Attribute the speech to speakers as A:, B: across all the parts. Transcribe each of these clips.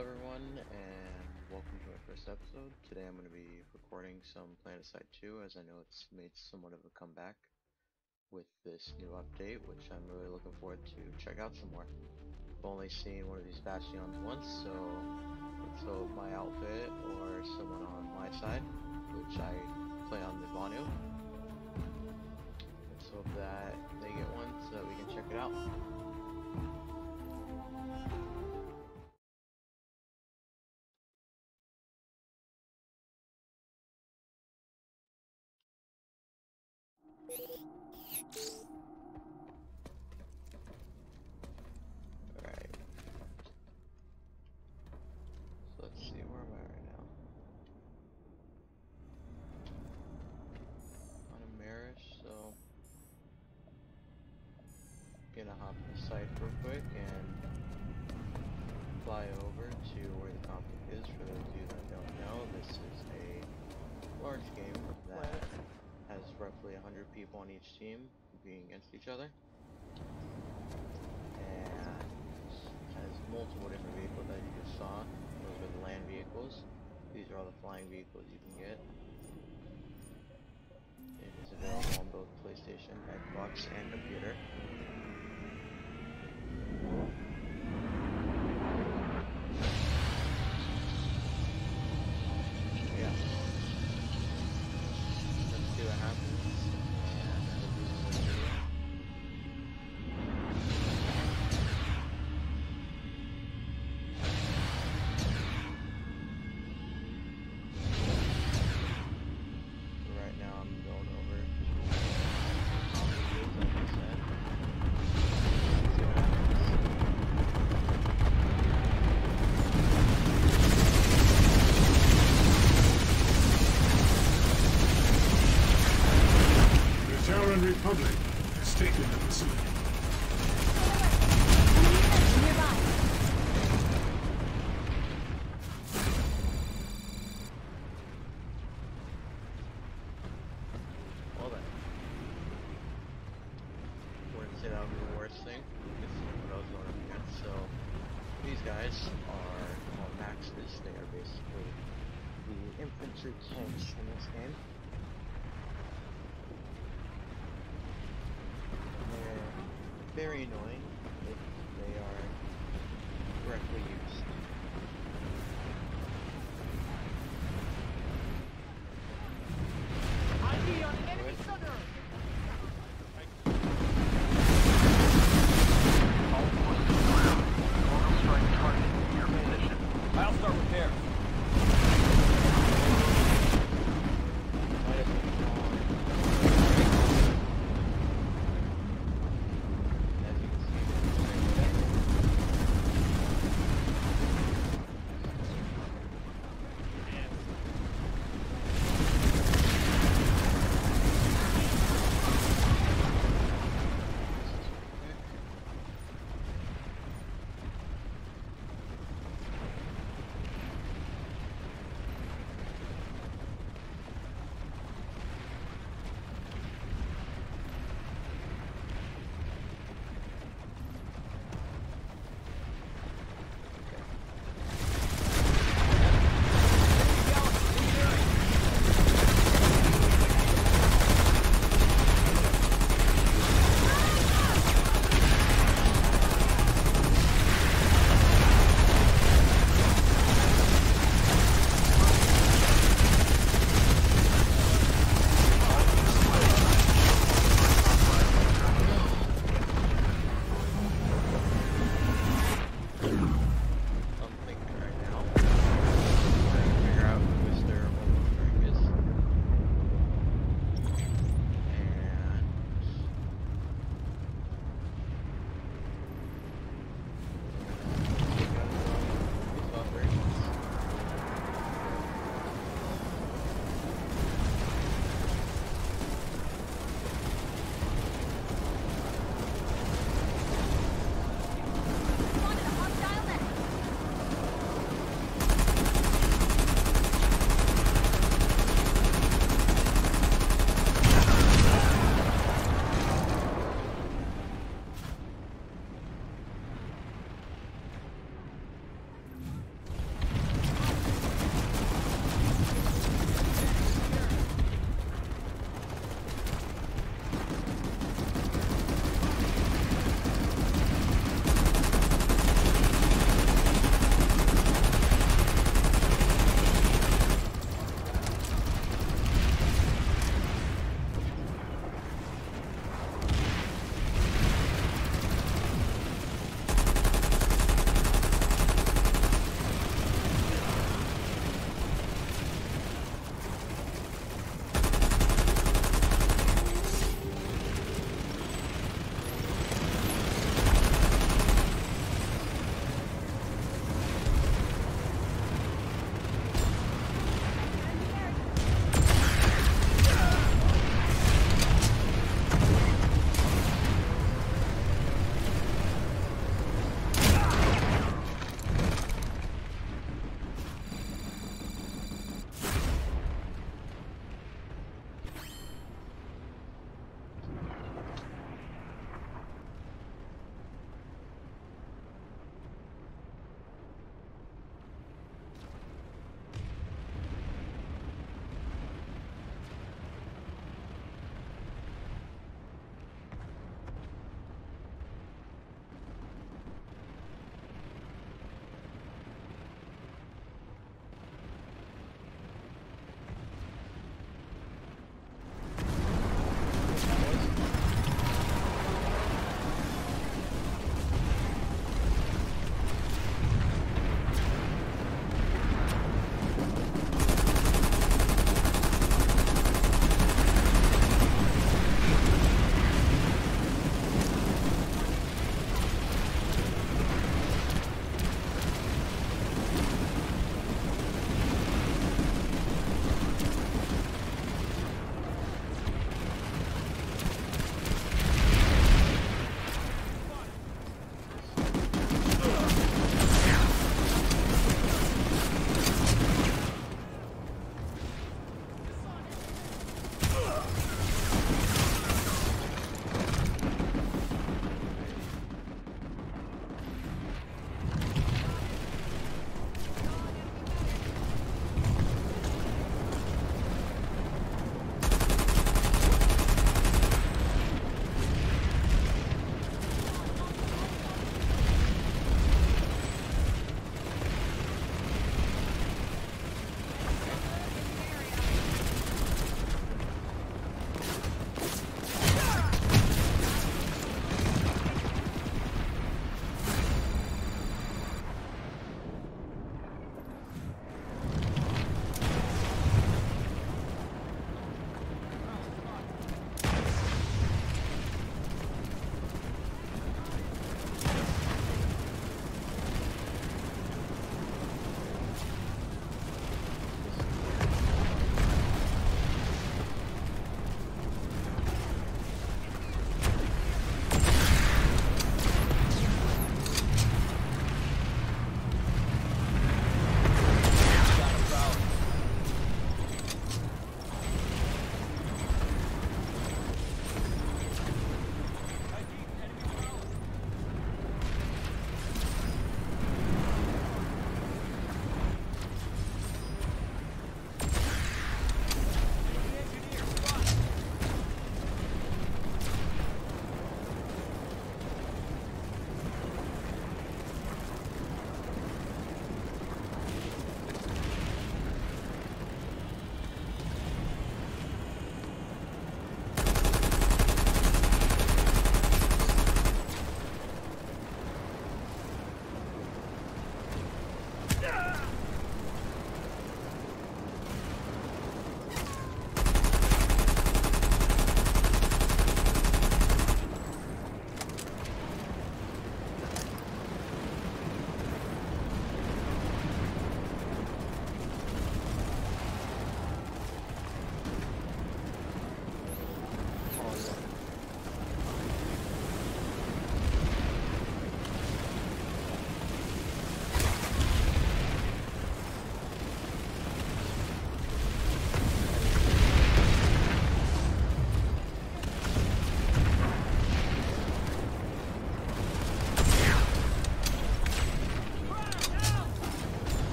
A: everyone, and welcome to my first episode. Today I'm going to be recording some PlanetSide 2, as I know it's made somewhat of a comeback with this new update, which I'm really looking forward to check out some more. I've only seen one of these Bastions once, so let's hope my outfit or someone on my side, which I play on the Vanu, let's hope that they get one so that we can check it out. Alright. So let's see, where am right now? On so gonna hop the site real quick and fly over to where the conflict is. For those of you that don't know, this is a large game that has roughly 100 people on each team competing against each other. And has multiple different vehicles that you just saw. Those are the land vehicles. These are all the flying vehicles you can get. It is available on both PlayStation, Xbox, and computer. Very annoying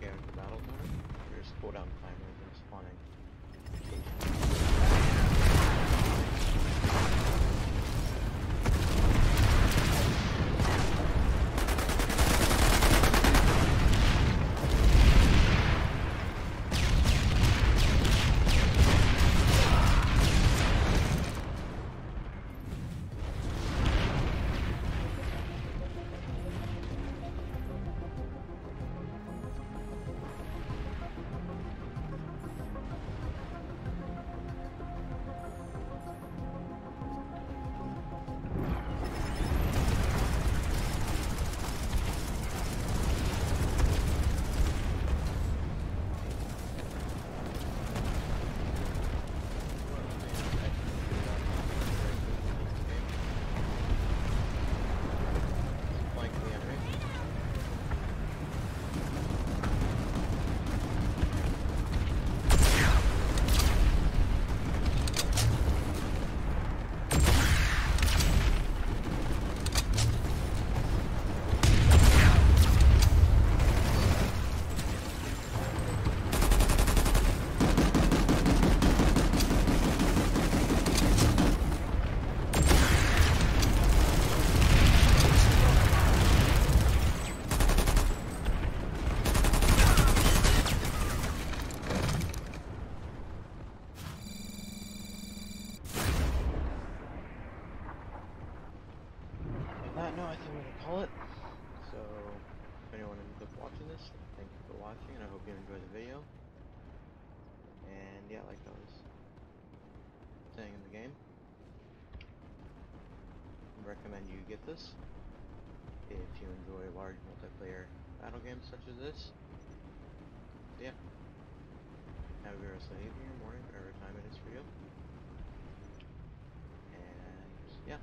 A: how character battles are. There's cooldown timers and spawning. That note, I think we're gonna call it. So, if anyone ends up watching this, thank you for watching, and I hope you enjoyed the video. And yeah, like I was saying in the game, I recommend you get this if you enjoy large multiplayer battle games such as this. Yeah, have a good rest of the evening or morning, whatever time it is for you. And yeah.